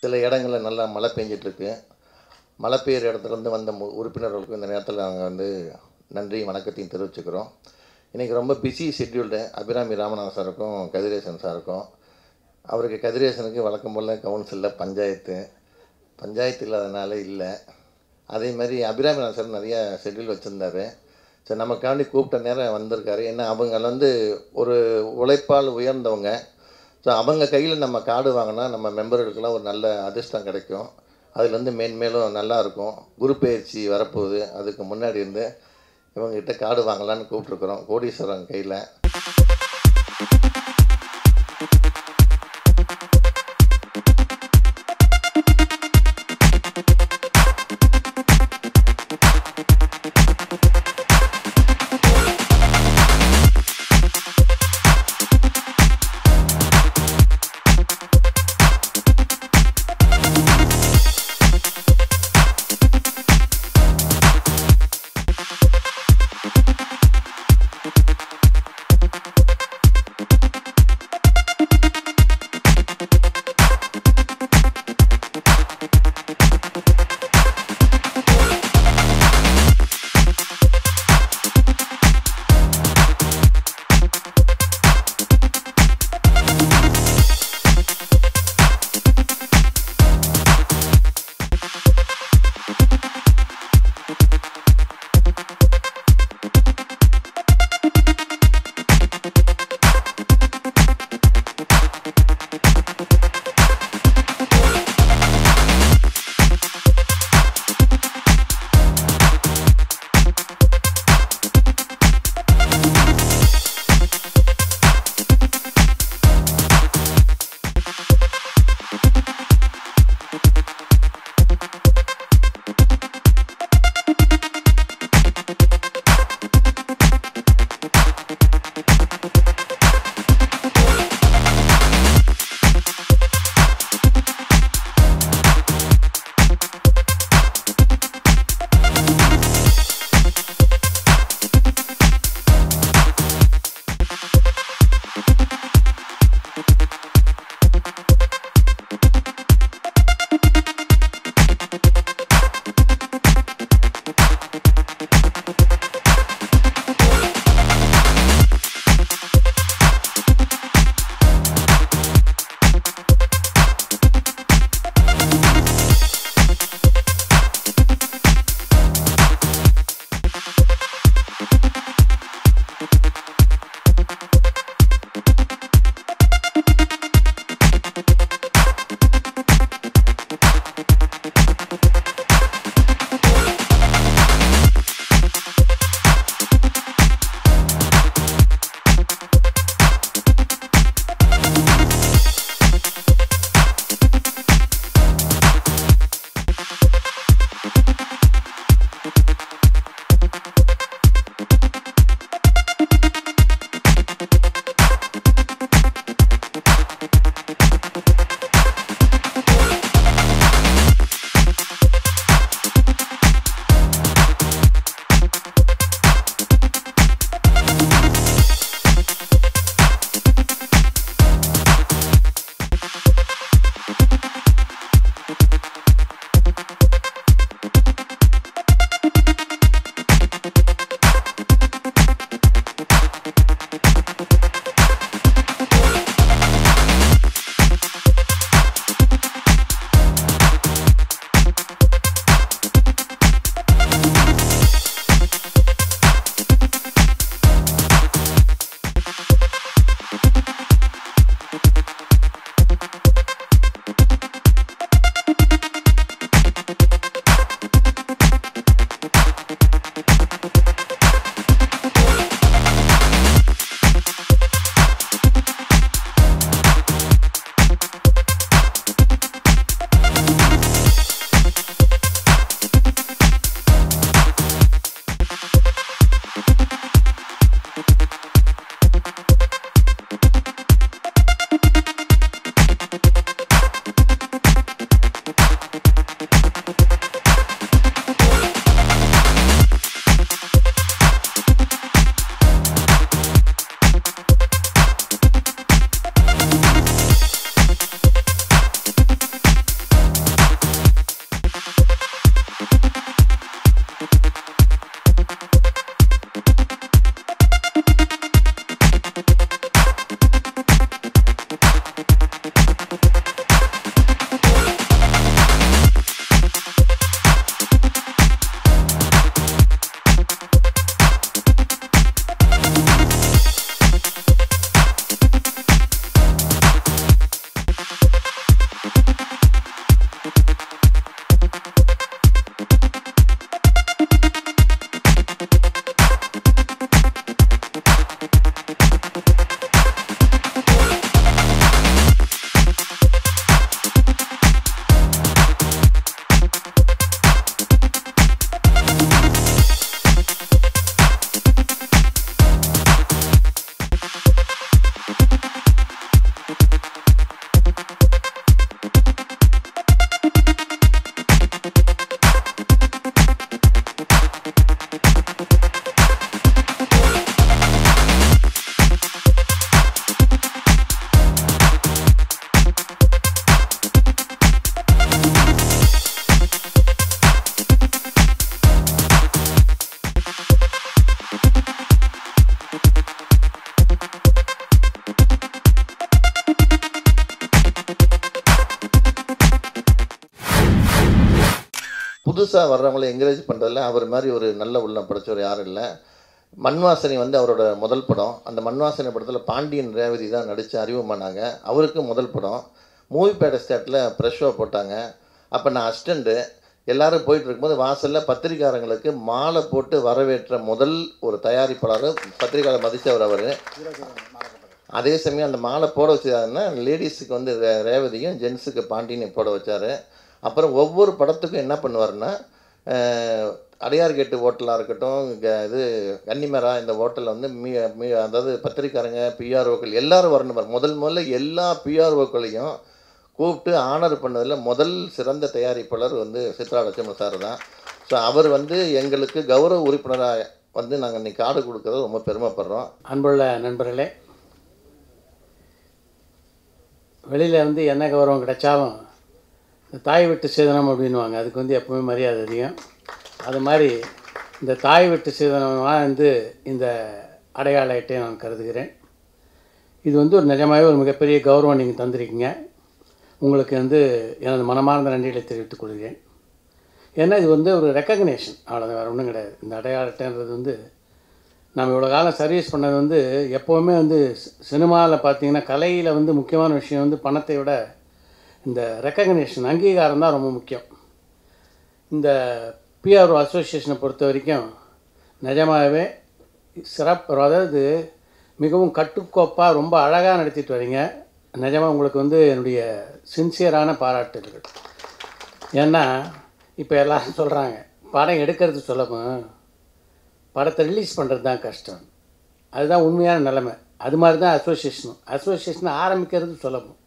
சில இடங்களில் நல்லா மழை பெஞ்சிட்ருக்கு. மழை பெய்கிற இடத்துலேருந்து வந்த மு- உறுப்பினர்களுக்கும் இந்த நேரத்தில் நாங்கள் வந்து நன்றி வணக்கத்தையும் தெரிவிச்சுக்கிறோம். இன்றைக்கி ரொம்ப பிஸி ஷெட்யூல்டு அபிராமி ராமநாதன் சாருக்கும் கதிரேசன் சாருக்கும். அவருக்கு கதிரேசனுக்கு வழக்கம் போல் கவுன்சிலில் பஞ்சாயத்து. பஞ்சாயத்து இல்லாதனால இல்லை. அதே மாதிரி அபிராமி சார் நிறைய ஷெட்யூல் வச்சுருந்தாரு. சரி நமக்காண்டி கூப்பிட்ட நேரம் வந்திருக்காரு. ஏன்னா அவங்க வந்து ஒரு உழைப்பால் உயர்ந்தவங்க. ஸோ அவங்க கையில் நம்ம கார்டு வாங்கினா நம்ம மெம்பர்களுக்கெல்லாம் ஒரு நல்ல அதிர்ஷ்டம் கிடைக்கும். அதுலேருந்து மேன்மேலும் நல்லாயிருக்கும் குரூப் குரு பயிற்சி வரப்போகுது. அதுக்கு முன்னாடி இருந்து இவங்ககிட்ட கார்டு வாங்கலான்னு கூப்பிட்ருக்குறோம் கோடீஸ்வரன் கையில். புதுசாக வர்றவங்களை என்கரேஜ் பண்ணுறதுல அவர் மாதிரி ஒரு நல்ல உள்ளம் படைச்சவர் யாரும் இல்லை. மண்வாசனை வந்து அவரோட முதல் படம். அந்த மண்வாசனை படத்தில் பாண்டியன் ரேவதி தான் நடித்து அறிமுகமானாங்க. அவருக்கு முதல் படம். மூவி ஸ்டேட்டில் ப்ரெஷ் ஷோ போட்டாங்க. அப்போ நான் அசிஸ்டண்ட்டு எல்லாரும் போயிட்டு இருக்கும்போது வாசலில் பத்திரிக்காரங்களுக்கு மாலை போட்டு வரவேற்ற முதல் ஒரு தயாரிப்பாளர் பத்திரிக்கையாளர் மதித்தவர் அவர். அதே சமயம் அந்த மாலை போட வச்சாருன்னா லேடிஸுக்கு வந்து ரேவதியும் ஜென்ஸுக்கு பாண்டியனையும் போட வச்சார். அப்புறம் ஒவ்வொரு படத்துக்கும் என்ன பண்ணுவாருன்னா அடையார்கேட்டு ஹோட்டலாக இருக்கட்டும் இங்கே இது கன்னிமரா இந்த ஹோட்டலில் வந்து மீ மீ அதாவது பத்திரிக்காரங்க பிஆர்ஓக்கள் எல்லாரும் வரணும் முதல் முதல்ல எல்லா பிஆர்ஓக்களையும் கூப்பிட்டு ஆனர் பண்ணதில் முதல் சிறந்த தயாரிப்பாளர் வந்து சித்ரா லட்சுமணன் சார் தான். ஸோ அவர் வந்து எங்களுக்கு கௌரவ உறுப்பினராக வந்து நாங்கள் இன்றைக்கி கார்டு கொடுக்கறது ரொம்ப பெருமைப்படுறோம். அன்புள்ள நண்பர்களே வெளியில் வந்து என்ன கௌரவம் கிடைச்சாலும் தாய் வெட்டு சேதனம் அப்படின்வாங்க அதுக்கு வந்து எப்பவுமே மரியாதை அதிகம். அது மாதிரி இந்த தாய் வெட்டு சேதனமாக வந்து இந்த அடையாள அட்டையை நான் கருதுகிறேன். இது வந்து ஒரு நிஜமாகவே ஒரு மிகப்பெரிய கௌரவம் நீங்கள் தந்திருக்கீங்க. உங்களுக்கு வந்து எனது மனமார்ந்த நன்றிகளை தெரிவித்துக் கொள்கிறேன். ஏன்னா இது வந்து ஒரு ரெக்கக்னேஷன் அவ்வளோதான் வேறு ஒன்றும் கிடையாது. இந்த அடையாள அட்டைன்றது வந்து நம்ம இவ்வளோ காலம் சர்வீஸ் பண்ணது வந்து எப்போவுமே வந்து சினிமாவில் பார்த்தீங்கன்னா கலையில் வந்து முக்கியமான விஷயம் வந்து பணத்தை விட இந்த ரெக்கக்னேஷன் அங்கீகாரம் தான் ரொம்ப முக்கியம். இந்த பிஆர்ஓ அசோசியேஷனை பொறுத்த வரைக்கும் நிஜமாகவே சிறப்பு அதாவது மிகவும் கட்டுக்கோப்பாக ரொம்ப அழகாக நடத்திட்டு வரீங்க. நிஜமாக உங்களுக்கு வந்து என்னுடைய சின்சியரான பாராட்டுகள் ஏன்னா இப்போ எல்லோரும் சொல்கிறாங்க படம் எடுக்கிறது சுலபம் படத்தை ரிலீஸ் பண்ணுறது தான் கஷ்டம். அதுதான் உண்மையான நிலைமை. அது மாதிரி தான் அசோசியேஷனும் அசோசியேஷன் ஆரம்பிக்கிறது சுலபம்.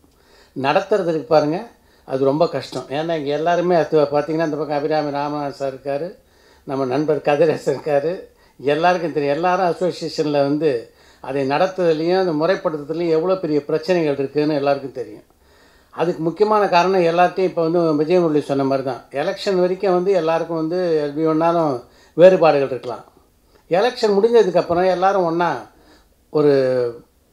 நடத்துறது இருக்கு பாருங்கள் அது ரொம்ப கஷ்டம். ஏன்னா இங்கே எல்லாருமே அது பார்த்தீங்கன்னா இந்த பக்கம் அபிராமி ராமநாதன் சார் இருக்கார் நம்ம நண்பர் கதிரேசன் இருக்கார் எல்லாருக்கும் தெரியும். எல்லாரும் அசோசியேஷனில் வந்து அதை நடத்துறதுலையும் அந்த முறைப்படுத்துறதுலையும் எவ்வளோ பெரிய பிரச்சனைகள் இருக்குதுன்னு எல்லாருக்கும் தெரியும். அதுக்கு முக்கியமான காரணம் எல்லாத்தையும் இப்போ வந்து விஜயமுரளி சொன்ன மாதிரி தான் எலெக்ஷன் வரைக்கும் வந்து எல்லாருக்கும் வந்து எப்படி ஒன்றாலும் வேறுபாடுகள் இருக்கலாம். எலெக்ஷன் முடிஞ்சதுக்கப்புறம் எல்லாரும் ஒன்றா ஒரு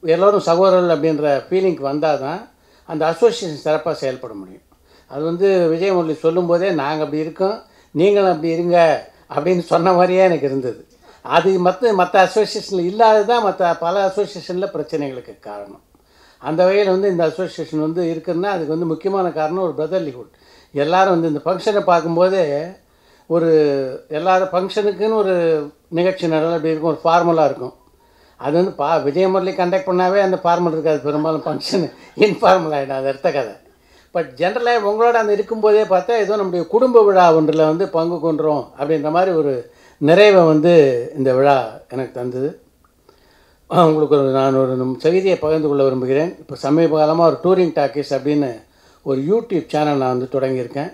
எல்லோரும் சகோதரர்கள் அப்படின்ற ஃபீலிங்க்கு வந்தால் தான் அந்த அசோசியேஷன் சிறப்பாக செயல்பட முடியும். அது வந்து விஜயமுரளி சொல்லும்போதே நாங்கள் அப்படி இருக்கோம் நீங்களும் அப்படி இருங்க அப்படின்னு சொன்ன மாதிரியே எனக்கு இருந்தது. அது மற்ற மற்ற அசோசியேஷனில் இல்லாதது தான் மற்ற பல அசோசியேஷனில் பிரச்சனைகளுக்கு காரணம். அந்த வகையில் வந்து இந்த அசோசியேஷன் வந்து இருக்குன்னா அதுக்கு வந்து முக்கியமான காரணம் ஒரு பிரதர்லிஹுட் எல்லோரும் வந்து இந்த ஃபங்க்ஷனை பார்க்கும்போதே ஒரு எல்லாரும் ஃபங்க்ஷனுக்குன்னு ஒரு நிகழ்ச்சி நடல அப்படி இருக்கும் ஒரு ஃபார்முலாக இருக்கும். அது வந்து பா விஜயமுரளி கண்டக்ட் பண்ணாவே அந்த ஃபார்மல் இருக்காது. பெரும்பாலும் ஃபங்க்ஷனு இன்ஃபார்மல் ஆகிடும் அது அடுத்த கதை. பட் ஜென்ரலாக உங்களோட அந்த இருக்கும்போதே பார்த்தா ஏதோ நம்முடைய குடும்ப விழா ஒன்றில் வந்து பங்கு கொண்டோம் அப்படின்ற மாதிரி ஒரு நிறைவை வந்து இந்த விழா எனக்கு தந்தது. உங்களுக்கு ஒரு நான் ஒரு செய்தியை பகிர்ந்து கொள்ள விரும்புகிறேன். இப்போ சமீப காலமாக ஒரு டூரிங் டாக்கீஸ் அப்படின்னு ஒரு யூடியூப் சேனல் நான் வந்து தொடங்கியிருக்கேன்.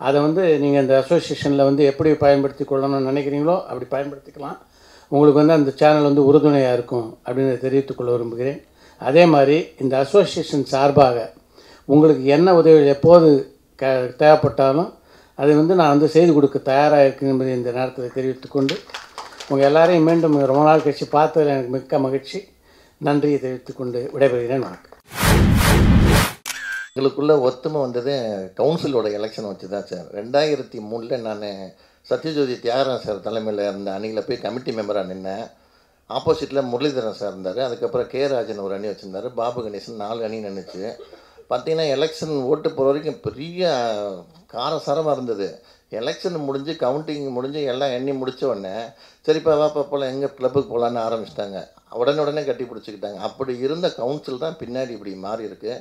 அதை வந்து நீங்கள் இந்த அசோசியேஷனில் வந்து எப்படி பயன்படுத்தி கொள்ளணும்னு நினைக்கிறீங்களோ அப்படி பயன்படுத்திக்கலாம். உங்களுக்கு வந்து அந்த சேனல் வந்து உறுதுணையாக இருக்கும் அப்படின்னு தெரிவித்துக்கொள்ள விரும்புகிறேன். அதே மாதிரி இந்த அசோசியேஷன் சார்பாக உங்களுக்கு என்ன உதவிகள் எப்போது க தேவைப்பட்டாலும் அதை வந்து நான் வந்து செய்து கொடுக்க தயாராக இருக்கேன் என்பதை இந்த நேரத்தில் தெரிவித்துக்கொண்டு உங்கள் எல்லாரையும் மீண்டும் ரொம்ப நாள் கழித்து பார்த்ததில் எனக்கு மிக்க மகிழ்ச்சி. நன்றியை தெரிவித்துக்கொண்டு விடைபெறுகிறேன். வணக்கம். எங்களுக்குள்ள ஒத்துமை வந்தது கவுன்சிலோட எலெக்ஷன் வச்சு தான் சார் ரெண்டாயிரத்தி மூணில் நான் சத்யஜோதி தியாகராஜன் சார் தலைமையில் இருந்த அணியில் போய் கமிட்டி மெம்பராக நின்னேன் ஆப்போசிட்டில் முரளிதரன் சார் இருந்தார். அதுக்கப்புறம் கே ராஜன் ஒரு அணி வச்சுருந்தாரு. பாபு கணேசன் நாலு அணி நின்றுச்சு பார்த்தீங்கன்னா எலெக்ஷன் ஓட்டு போகிற வரைக்கும் பெரிய காரசாரமாக இருந்தது. எலெக்ஷன் முடிஞ்சு கவுண்டிங் முடிஞ்சு எல்லாம் எண்ணி முடித்த உடனே சரிப்பா வாப்பா போல் எங்கே கிளப்புக்கு போகலான்னு ஆரம்பிச்சிட்டாங்க. உடனே உடனே கட்டி பிடிச்சிக்கிட்டாங்க. அப்படி இருந்த கவுன்சில் தான் பின்னாடி இப்படி மாறி இருக்கு.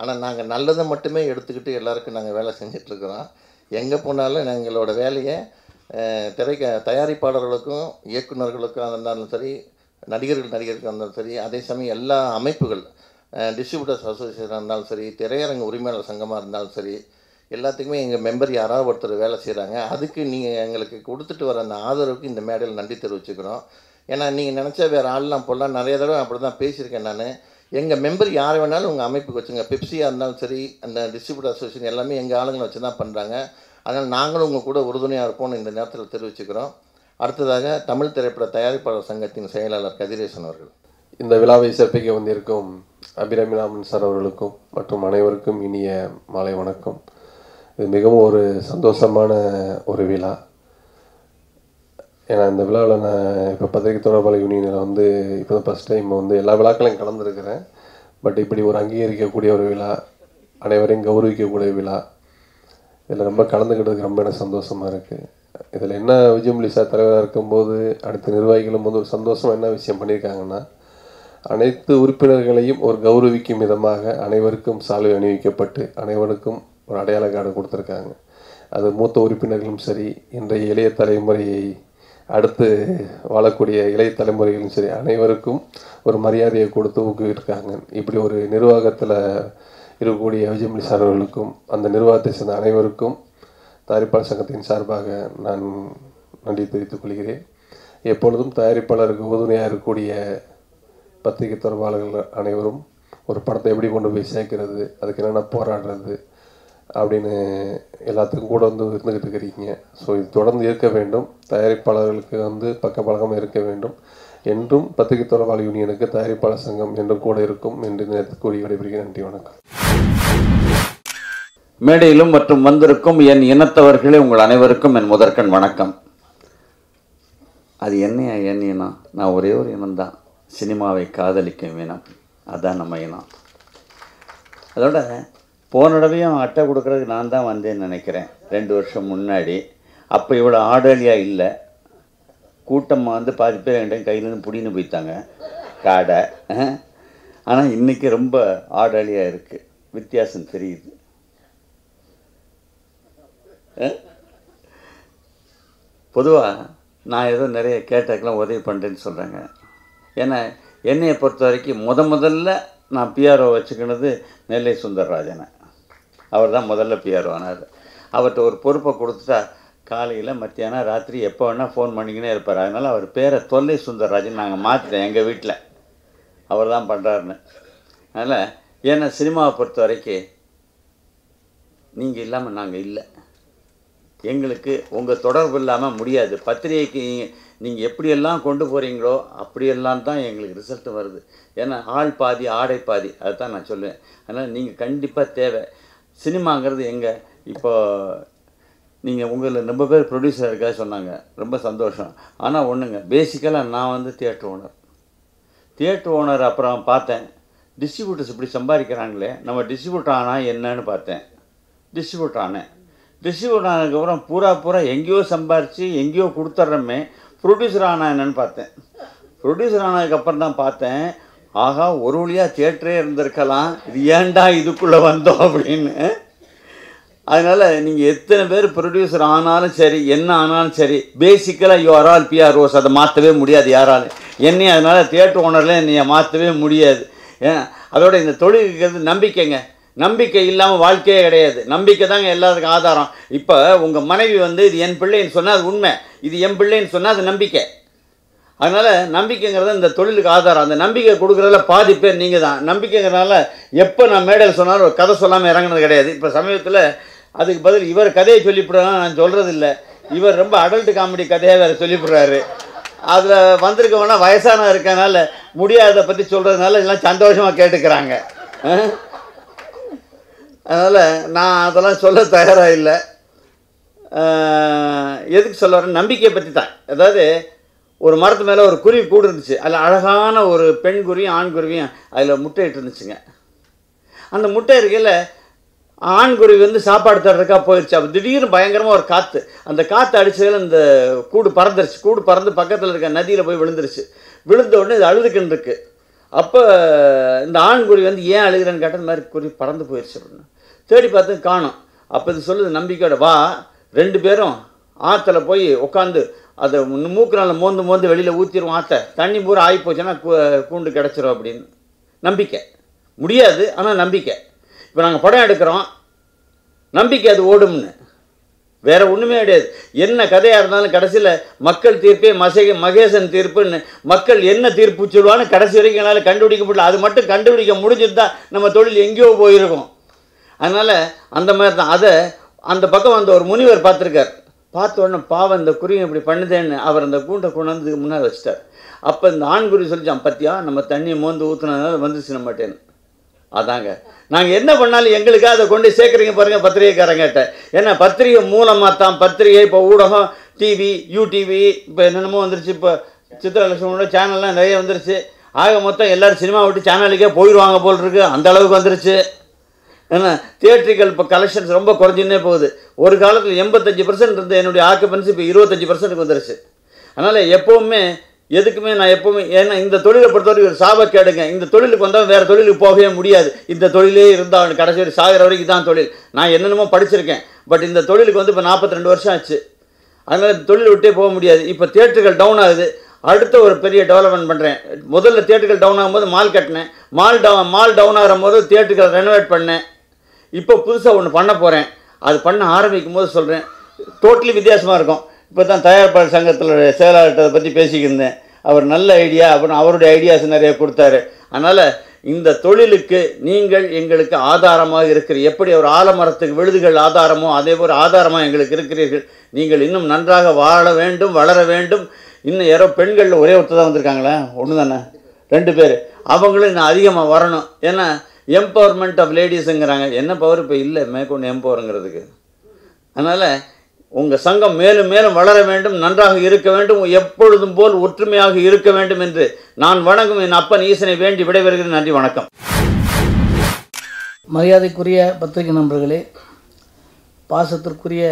ஆனால் நாங்கள் நல்லதை மட்டுமே எடுத்துக்கிட்டு எல்லாருக்கும் நாங்கள் வேலை செஞ்சிட்ருக்குறோம் எங்கே போனாலும் எங்களோட வேலையை திரைக்க தயாரிப்பாளர்களுக்கும் இயக்குனர்களுக்கும் இருந்தாலும் சரி நடிகர்கள் நடிகருக்காக இருந்தாலும் சரி அதே சமயம் எல்லா அமைப்புகள் டிஸ்ட்ரிபியூட்டர்ஸ் அசோசியேஷனாக இருந்தாலும் சரி திரையரங்கு உரிமையாளர் சங்கமாக இருந்தாலும் சரி எல்லாத்துக்குமே எங்கள் மெம்பர் யாராவது ஒருத்தர் வேலை செய்கிறாங்க அதுக்கு நீங்கள் எங்களுக்கு கொடுத்துட்டு வர அந்த ஆதரவுக்கு இந்த மேடையில் நன்றி தெரிவிச்சுக்கிறோம். ஏன்னா நீங்கள் நினச்சா வேறு ஆள்லாம் போடலாம். நிறைய தடவை அப்படி தான் பேசியிருக்கேன் நான். எங்கள் மெம்பர் யார் வேணாலும் உங்கள் அமைப்புக்கு வச்சுங்க. பெப்சியாக இருந்தாலும் சரி அந்த டிஸ்ட்ரிபியூட்டர் அசோசியேஷன் எல்லாமே எங்கள் ஆளுங்களை வச்சு தான் பண்ணுறாங்க அதனால் நாங்களும் உங்கள் கூட உறுதுணையாக இருப்போம்னு இந்த நேரத்தில் தெரிவிச்சுக்கிறோம். அடுத்ததாக தமிழ் திரைப்பட தயாரிப்பாளர் சங்கத்தின் செயலாளர் கதிரேசன் அவர்கள். இந்த விழாவை சிறப்பிக்க வந்திருக்கும் அபிராமிராமன் சார் அவர்களுக்கும் மற்றும் அனைவருக்கும் இனிய மாலை வணக்கம். இது மிகவும் ஒரு சந்தோஷமான ஒரு விழா. ஏன்னா இந்த விழாவில் நான் இப்போ பத்திரிகை தொடர்பாளர் யூனியனில் வந்து இப்போ தான் ஃபஸ்ட் டைம் வந்து எல்லா விழாக்களையும் கலந்துருக்கிறேன். பட் இப்படி ஒரு அங்கீகரிக்கக்கூடிய ஒரு விழா அனைவரையும் கௌரவிக்கக்கூடிய விழா இதில் ரொம்ப கலந்துக்கிட்டதுக்கு ரொம்ப எனக்கு சந்தோஷமாக இருக்குது இதில் என்ன விஜயமொழி சார் தலைவராக இருக்கும்போது அடுத்த நிர்வாகிகளும் வந்து ஒரு சந்தோஷமாக என்ன விஷயம் பண்ணியிருக்காங்கன்னா அனைத்து உறுப்பினர்களையும் ஒரு கௌரவிக்கும் விதமாக அனைவருக்கும் சால்வை அணிவிக்கப்பட்டு அனைவருக்கும் ஒரு அடையாள கார்டு கொடுத்துருக்காங்க. அது மூத்த உறுப்பினர்களும் சரி இன்றைய இளைய தலைமுறையை அடுத்து வாழக்கூடிய இளைய தலைமுறைகளும் சரி அனைவருக்கும் ஒரு மரியாதையை கொடுத்து ஊக்குவிருக்காங்க இப்படி ஒரு நிர்வாகத்தில் இருக்கக்கூடிய விஜயமணி சார் அவர்களுக்கும் அந்த நிர்வாகத்தை சேர்ந்த அனைவருக்கும் தயாரிப்பாளர் சங்கத்தின் சார்பாக நான் நன்றி தெரிவித்துக் கொள்கிறேன். எப்பொழுதும் தயாரிப்பாளருக்கு உறுதுணையாக இருக்கக்கூடிய பத்திரிகை தொடர்பாளர்கள் அனைவரும் ஒரு படத்தை எப்படி கொண்டு போய் சேர்க்கறது அதுக்கு என்னென்ன போராடுறது அப்படின்னு எல்லாத்துக்கும் கூட வந்து இருந்துக்கிட்டு இருக்கிறீங்க. ஸோ இது தொடர்ந்து இருக்க வேண்டும். தயாரிப்பாளர்களுக்கு வந்து பக்க பழகமாக இருக்க வேண்டும். என்றும் பத்திரிகை தொடர்பாளர் யூனியனுக்கு தயாரிப்பாளர் சங்கம் என்றும் கூட இருக்கும் என்று நேரத்தில் கூறி விடைபெறுகிறேன். நன்றி வணக்கம். மேடையிலும் மற்றும் வந்திருக்கும் என் இனத்தவர்களே உங்கள் அனைவருக்கும் என் முதற்கண் வணக்கம். அது என்னையா என் இனம்? நான் ஒரே ஒரு இனம்தான். சினிமாவை காதலிக்கும் இனம். அதான் நம்ம இனம். அதோட போன தடவையும் அட்டை கொடுக்கறதுக்கு நான் தான் வந்தேன்னு நினைக்கிறேன். ரெண்டு வருஷம் முன்னாடி. அப்போ இவ்வளோ ஆடலியாக இல்லை. கூட்டமாக வந்து பாதி பேர் என்கிட்ட கையிலேருந்து பிடின்னு போயிட்டாங்க. காடை. ஆனால் இன்றைக்கி ரொம்ப ஆடாளியாக இருக்குது வித்தியாசம் தெரியுது. பொதுவாக நான் ஏதோ நிறைய கேட்டதுக்கெல்லாம் உதவி பண்ணுறேன்னு சொல்கிறாங்க ஏன்னா என்னையை பொறுத்த வரைக்கும் முத முதல்ல நான் பிஆர்ஓ வச்சுக்கினது நெல்லை சுந்தரராஜனை. அவர் தான் முதல்ல பிஆர்ஓ ஆனார். அவர்கிட்ட ஒரு பொறுப்பை கொடுத்துட்டா காலையில் மத்தியானம் ராத்திரி எப்போ வேணால் ஃபோன் பண்ணிக்கினே இருப்பார். அதனால் அவர் பேரை தொல்லை சுந்தரராஜன் நாங்கள் மாற்றிட்டேன் எங்கள் வீட்டில் அவர் தான் பண்ணுறாருன்னு அதனால் ஏன்னா சினிமாவை பொறுத்த வரைக்கும் நீங்கள் இல்லாமல் நாங்கள் இல்லை. எங்களுக்கு உங்கள் தொடர்பு இல்லாமல் முடியாது. பத்திரிகைக்கு நீங்கள் எப்படியெல்லாம் கொண்டு போகிறீங்களோ அப்படியெல்லாம் தான் எங்களுக்கு ரிசல்ட் வருது. ஏன்னா ஆள் பாதி ஆடை பாதி அதுதான் நான் சொல்லுவேன். அதனால் நீங்கள் கண்டிப்பாக தேவை. சினிமாங்கிறது எங்கே? இப்போ நீங்கள் உங்களில் ரொம்ப பேர் ப்ரொடியூசர் இருக்கா சொன்னாங்க. ரொம்ப சந்தோஷம். ஆனால் ஒன்றுங்க பேசிக்கலாக நான் வந்து தியேட்டர் ஓனர் தியேட்டர் ஓனர் அப்புறம் பார்த்தேன். டிஸ்ட்ரிபியூட்டர்ஸ் இப்படி சம்பாதிக்கிறாங்களே நம்ம டிஸ்ட்ரிபியூட்டர் ஆனால் என்னன்னு பார்த்தேன். டிஸ்ட்ரிபியூட்டர் ஆனேன். டிஸ்ட்ரிபியூட்டர் ஆனதுக்கப்புறம் பூரா பூரா எங்கேயோ சம்பாரித்து எங்கேயோ கொடுத்துட்றோமே ப்ரொடியூசர் ஆனால் என்னன்னு பார்த்தேன். ப்ரொடியூசர் ஆனதுக்கப்புறம் தான் பார்த்தேன் ஆகா ஒரு வழியாக தியேட்டரே இருந்திருக்கலாம் இது ஏன்டா இதுக்குள்ளே வந்தோம் அப்படின்னு. அதனால் நீங்கள் எத்தனை பேர் ப்ரொடியூசர் ஆனாலும் சரி என்ன ஆனாலும் சரி பேசிக்கலாக யூ ஆர் ஆல் பிஆர்ஓஸ் அதை மாற்றவே முடியாது யாராலும் என்னையும் அதனால் தியேட்டர் ஓனரில் என்னையை மாற்றவே முடியாது. அதோட இந்த தொழிலுக்கு நம்பிக்கைங்க. நம்பிக்கை இல்லாமல் வாழ்க்கையே கிடையாது. நம்பிக்கை தாங்க எல்லாத்துக்கும் ஆதாரம். இப்போ உங்கள் மனைவி வந்து இது என் பிள்ளைன்னு சொன்னால் அது உண்மை. இது என் பிள்ளைன்னு சொன்னால் அது நம்பிக்கை. அதனால் நம்பிக்கைங்கிறது இந்த தொழிலுக்கு ஆதாரம். அந்த நம்பிக்கை கொடுக்குறதுல பாதி பேர் நீங்கள் தான் நம்பிக்கைங்கிறனால எப்போ நான் மேடையில் சொன்னாலும் ஒரு கதை சொல்லாமல் இறங்குனது கிடையாது. இப்போ சமீபத்தில் அதுக்கு பதில் இவர் கதையை சொல்லிவிடுறான் நான் சொல்கிறது இல்லை இவர் ரொம்ப அடல்ட் காமெடி கதையாக வேறு சொல்லிவிடுறாரு. அதில் வந்திருக்கவனா வயசான இருக்கனால முடியாததை பற்றி சொல்கிறதுனால எல்லாம் சந்தோஷமாக கேட்டுக்கிறாங்க. அதனால் நான் அதெல்லாம் சொல்ல தயாராக இல்லை. எதுக்கு சொல்ல வரேன்? நம்பிக்கையை பற்றி தான். அதாவது ஒரு மரத்து மேலே ஒரு குருவி கூடு இருந்துச்சு அதில் அழகான ஒரு பெண் குருவியும் ஆண் குருவியும் அதில் முட்டையிட்டு இருந்துச்சுங்க. அந்த முட்டை இருக்கையில் ஆண்குருவி வந்து சாப்பாடு தர்றதுக்கா போயிடுச்சு அப்போ திடீர்னு பயங்கரமாக ஒரு காற்று அந்த காற்று அடிச்சதில் இந்த கூடு பறந்துருச்சு. கூடு பறந்து பக்கத்தில் இருக்க நதியில் போய் விழுந்துருச்சு. விழுந்த உடனே இது அழுதுக்குன்னு இருக்குது அப்போ இந்த ஆண்குருவி வந்து ஏன் அழுகிறேன்னு கேட்டால் இந்த மாதிரி குருவி பறந்து போயிடுச்சு அப்படின்னு. தேடி பார்த்து காணும். அப்போ இது சொல்லுது நம்பிக்கையோட வா ரெண்டு பேரும் ஆற்றுல போய் உட்காந்து அதை மூக்குனால மோந்து மோந்து வெளியில் ஊற்றிடும் ஆற்ற தண்ணி பூரா ஆகி போச்சுன்னா கூண்டு கிடச்சிரும் அப்படின்னு. நம்பிக்கை. முடியாது ஆனால் நம்பிக்கை. இப்போ நாங்கள் படம் எடுக்கிறோம். நம்பிக்கை அது ஓடும்னு. வேற ஒன்றுமே கிடையாது. என்ன கதையாக இருந்தாலும் கடைசியில் மக்கள் தீர்ப்பே மசக மகேசன் தீர்ப்புன்னு. மக்கள் என்ன தீர்ப்பு சொல்லுவான்னு கடைசி வரைக்கும் என்னால் கண்டுபிடிக்க முடியல. அது மட்டும் கண்டுபிடிக்க முடிஞ்சது தான் நம்ம தொழில் எங்கேயோ போயிருக்கும். அதனால் அந்த மாதிரி தான் அதை அந்த பக்கம் அந்த ஒரு முனிவர் பார்த்துருக்கார். பார்த்த உடனே பாவம் இந்த குருவி இப்படி பண்ணுதேன்னு அவர் அந்த கூண்டை கொண்டு வந்து முன்னாடி வச்சிட்டார். அப்போ இந்த ஆண் குருவி சொல்லிச்சான் பத்தியா நம்ம தண்ணியை மோந்து ஊற்றுனதுனால வந்துச்சு நம்மட்டேன்னு அதாங்க. நாங்கள் என்ன பண்ணாலும் எங்களுக்காக அதை கொண்டு சேர்க்குறீங்க பாருங்கள் பத்திரிகைக்காரங்கிட்ட. ஏன்னா பத்திரிகை மூலமாக தான் பத்திரிகை இப்போ ஊடகம் டிவி யூடிவி இப்போ என்னென்னமோ வந்துருச்சு. இப்போ சித்திரலட்சுமியோட சேனல்லாம் நிறைய வந்துருச்சு. ஆக மொத்தம் எல்லோரும் சினிமா விட்டு சேனலுக்கே போயிடுவாங்க போல் இருக்கு. அந்த அளவுக்கு வந்துருச்சு. ஏன்னா தியேட்ரிக்கல் இப்போ கலெக்ஷன்ஸ் ரொம்ப குறைஞ்சுன்னே போகுது. ஒரு காலத்தில் எண்பத்தஞ்சு பர்சன்ட் இருந்த என்னுடைய ஆக்குபென்சி இப்போ இருபத்தஞ்சி பர்சன்ட்டுக்கு வந்துருச்சு. அதனால் எப்போவுமே எதுக்குமே நான் எப்போவுமே ஏன்னா இந்த தொழிலை பொறுத்தவரைக்கும் ஒரு சாபக்கேடுங்க இந்த தொழிலுக்கு வந்தால் வேறு தொழிலுக்கு போகவே முடியாது. இந்த தொழிலே இருந்தால் கடைசி வரை சாகிற வரைக்கும் தான் தொழில். நான் என்னென்னமோ படிச்சிருக்கேன். பட் இந்த தொழிலுக்கு வந்து இப்போ நாற்பத்தி ரெண்டு வருஷம் ஆச்சு. அதனால் இந்த தொழில் விட்டே போக முடியாது. இப்போ தேட்டர்கள் டவுன் ஆகுது. அடுத்த ஒரு பெரிய டெவலப்மெண்ட் பண்ணுறேன் முதல்ல தியேட்டர்கள் டவுன் ஆகும்போது மால் கட்டினேன். மால் டவுன் மால் டவுன் ஆகிற போது தேட்டர்களை ரெனோவேட் பண்ணேன். இப்போ புதுசாக ஒன்று பண்ண போகிறேன் அது பண்ண ஆரம்பிக்கும் போது சொல்கிறேன் டோட்டலி வித்தியாசமாக இருக்கும். இப்போ தான் தயாரிப்பாளர் சங்கத்தில் செயலாளர்கிட்ட பற்றி பேசிக்கிருந்தேன் அவர் நல்ல ஐடியா அப்புறம் அவருடைய ஐடியாஸ் நிறைய கொடுத்தாரு. அதனால் இந்த தொழிலுக்கு நீங்கள் எங்களுக்கு ஆதாரமாக இருக்கிற எப்படி ஒரு ஆலமரத்துக்கு விழுதுகள் ஆதாரமோ அதே போல் ஆதாரமாக எங்களுக்கு இருக்கிறீர்கள். நீங்கள் இன்னும் நன்றாக வாழ வேண்டும் வளர வேண்டும். இன்னும் யாரோ பெண்களில் ஒரே ஒருத்தர் தான் வந்திருக்காங்களா ஒன்று தானே ரெண்டு பேர். அவங்களும் இன்னும் அதிகமாக வரணும். ஏன்னா எம்பவர்மெண்ட் ஆஃப் லேடிஸுங்கிறாங்க என்ன பவர் இப்போ இல்லை மேற்கொண்டு எம்பவருங்கிறதுக்கு அதனால் உங்கள் சங்கம் மேலும் மேலும் வளர வேண்டும் நன்றாக இருக்க வேண்டும் எப்பொழுதும் போல் ஒற்றுமையாக இருக்க வேண்டும் என்று நான் வணங்கும் என் அப்பன் ஈசனை வேண்டி விடைபெறுகிறேன். நன்றி வணக்கம். மரியாதைக்குரிய பத்திரிகை நண்பர்களே பாசத்திற்குரிய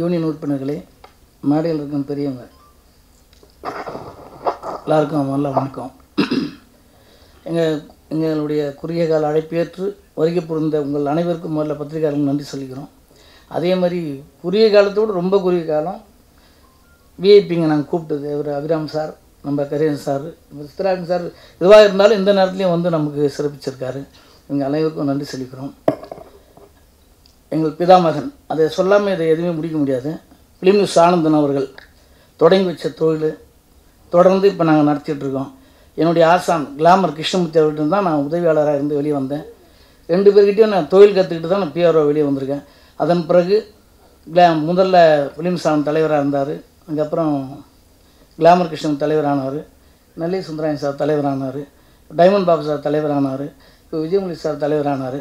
யூனியன் உறுப்பினர்களே மேடையில் இருக்கும் பெரியவங்க எல்லாருக்கும் நல்ல வணக்கம். எங்கள் எங்களுடைய குறுகிய கால அழைப்பேற்று வருகை புரிந்த உங்கள் அனைவருக்கும் முதல்ல பத்திரிகையாளர்கள் நன்றி சொல்லிக்கிறோம். அதே மாதிரி குறுகிய காலத்தோடு ரொம்ப குறுகிய காலம் விஐபிங்க நாங்கள் கூப்பிட்டது. அவர் அபிராம் சார் நம்ம கரியன் சார் சித்ராஜன் சார் எதுவாக இருந்தாலும் இந்த நேரத்துலையும் வந்து நமக்கு சிறப்பிச்சிருக்காரு. எங்கள் அனைவருக்கும் நன்றி செலுத்துகிறோம். எங்கள் பிதாமகன் அதை சொல்லாமல் இதை எதுவுமே முடிக்க முடியாது. ஃபிலிம் ஆனந்தன் அவர்கள் தொடங்கி வச்ச தொழில் தொடர்ந்து இப்போ நாங்கள் நடத்திட்டுருக்கோம் என்னுடைய ஆசான் கிளாமர் கிருஷ்ணமூர்த்தி அவர்கிட்ட தான் நான் உதவியாளராக இருந்து வெளியே வந்தேன். ரெண்டு பேர்கிட்டையும் நான் தொழில் கற்றுக்கிட்டு தான் நான் பிஆர்ஓ வெளியே வந்திருக்கேன். அதன் பிறகு கிளா முதல்ல ஃபிலிம் தலைவராக இருந்தார். அதுக்கப்புறம் கிளாமர் கிருஷ்ணன் தலைவரானார். நல்லி சுந்தராயன் சார் தலைவரானார். டைமண்ட் பாபு சார் தலைவரானார். இப்போ விஜயமுலி சார் தலைவரானார்.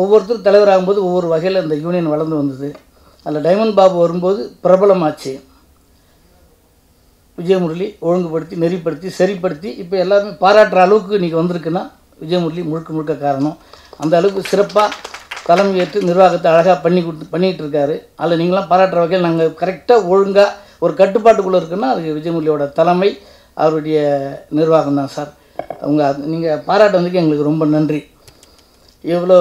ஒவ்வொருத்தரும் தலைவராகும்போது ஒவ்வொரு வகையில் இந்த யூனியன் வளர்ந்து வந்தது. அதில் டைமண்ட் பாபு வரும்போது பிரபலமாச்சு. விஜயமுரளி ஒழுங்குபடுத்தி நெறிப்படுத்தி சரிப்படுத்தி இப்போ எல்லாருமே பாராட்டுற அளவுக்கு இன்றைக்கி வந்திருக்குன்னா விஜயமுரளி முழுக்க முழுக்க காரணம். அந்த அளவுக்கு சிறப்பாக தலைமை ஏற்று நிர்வாகத்தை அழகாக பண்ணி கொடுத்து பண்ணிகிட்டு இருக்காரு. அதில் நீங்களாம் பாராட்டுற வகையில் நாங்கள் கரெக்டாக ஒழுங்காக ஒரு கட்டுப்பாட்டுக்குள்ளே இருக்குன்னா அதுக்கு விஜயமுரளியோட தலைமை அவருடைய நிர்வாகம் தான் சார். அவங்க நீங்கள் பாராட்டு எங்களுக்கு ரொம்ப நன்றி. இவ்வளோ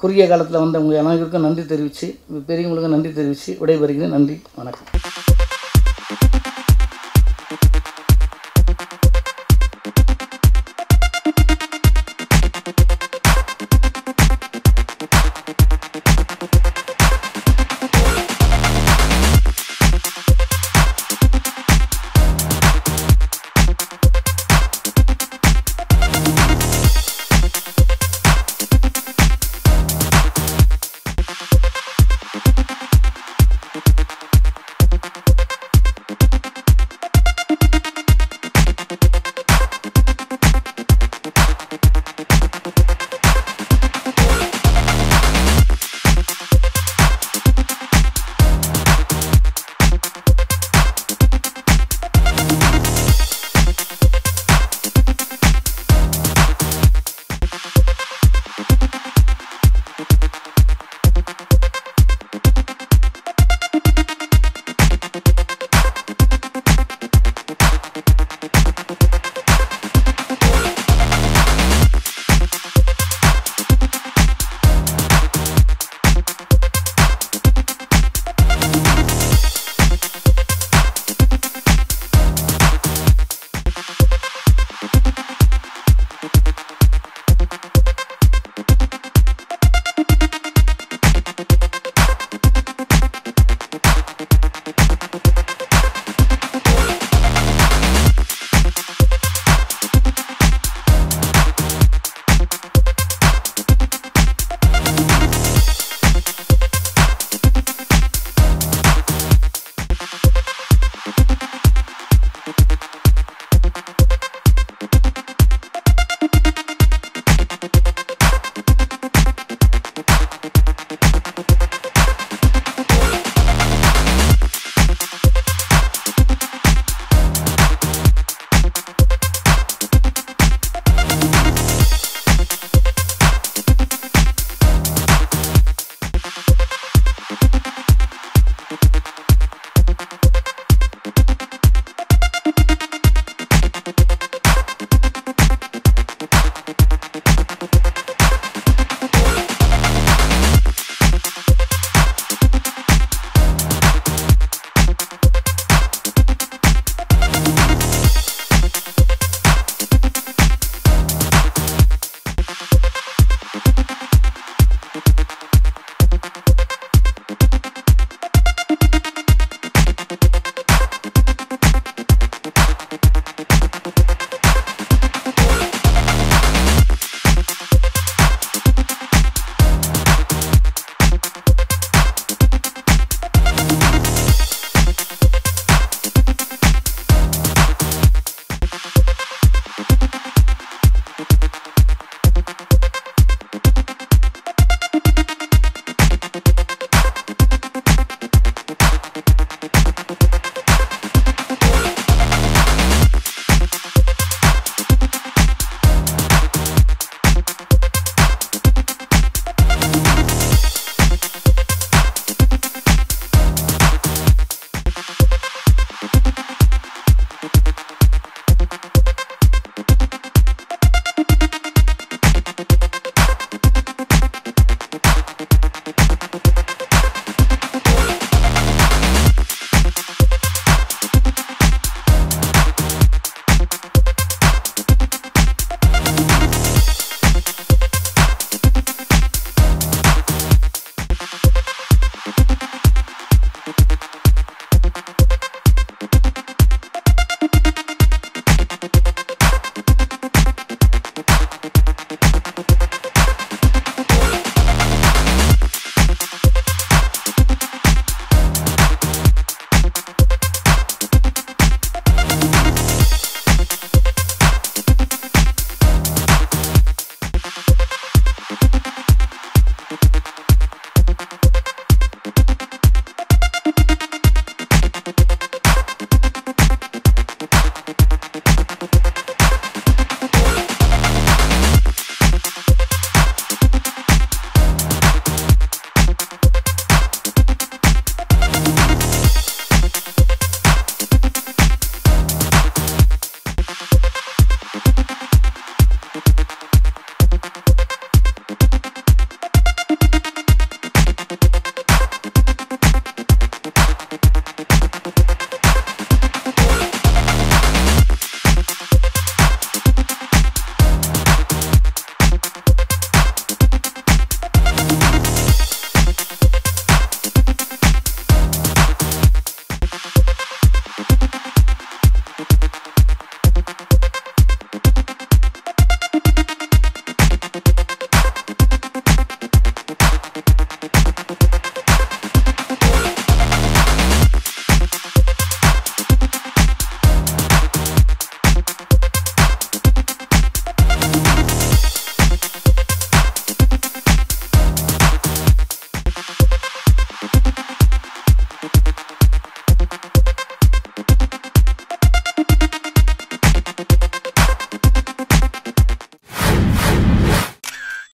குறுகிய காலத்தில் வந்தவங்க எல்லாருக்கும் அனைவருக்கும் நன்றி தெரிவித்து பெரியவங்களுக்கும் நன்றி தெரிவித்து விடைபெறுகிறேன். நன்றி வணக்கம்.